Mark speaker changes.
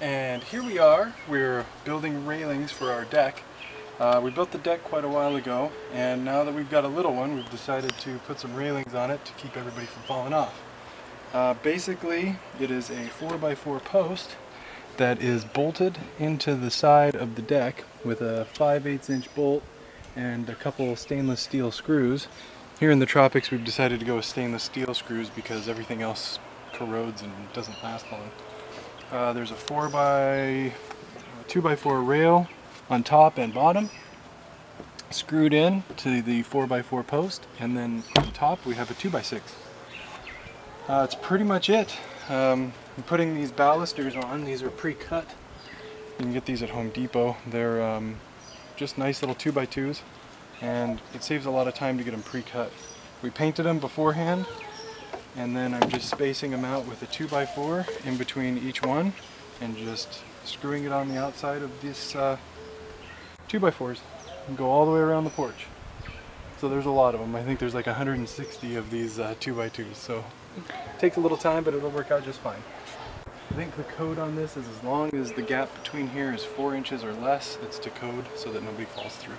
Speaker 1: And here we are, we're building railings for our deck. Uh, we built the deck quite a while ago, and now that we've got a little one, we've decided to put some railings on it to keep everybody from falling off. Uh, basically, it is a 4x4 post that is bolted into the side of the deck with a 5 8 inch bolt and a couple stainless steel screws. Here in the tropics we've decided to go with stainless steel screws because everything else corrodes and doesn't last long. Uh, there's a 4 by 2 by 4 rail on top and bottom screwed in to the 4 by 4 post and then on top we have a 2 by 6 uh, That's pretty much it. Um, I'm putting these balusters on. These are pre-cut. You can get these at Home Depot. They're um, just nice little 2x2s and it saves a lot of time to get them pre-cut. We painted them beforehand and then I'm just spacing them out with a 2x4 in between each one and just screwing it on the outside of this uh, 2x4s and go all the way around the porch. So there's a lot of them. I think there's like 160 of these uh, 2x2s. So it takes a little time, but it'll work out just fine. I think the code on this is as long as the gap between here is 4 inches or less, it's to code so that nobody falls through.